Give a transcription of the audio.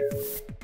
you